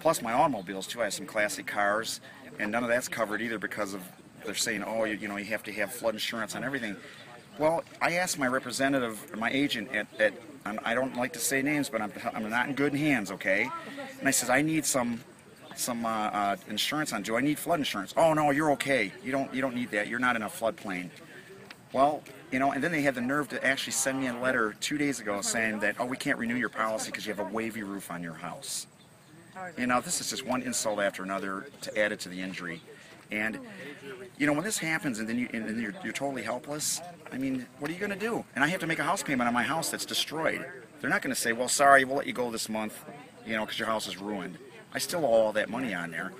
plus my automobiles too. I have some classic cars, and none of that's covered either because of they're saying, oh, you, you know, you have to have flood insurance on everything. Well, I asked my representative, my agent at, at I'm, I don't like to say names, but I'm, I'm not in good hands, okay? And I said, I need some some uh, uh, insurance on. Do I need flood insurance? Oh no, you're okay. You don't you don't need that. You're not in a floodplain. Well, you know, and then they had the nerve to actually send me a letter two days ago saying that oh we can't renew your policy because you have a wavy roof on your house. You know, this is just one insult after another to add it to the injury. And you know, when this happens and then you and then you're, you're totally helpless. I mean, what are you going to do? And I have to make a house payment on my house that's destroyed. They're not going to say, well, sorry, we'll let you go this month, you know, because your house is ruined. I still owe all that money on there.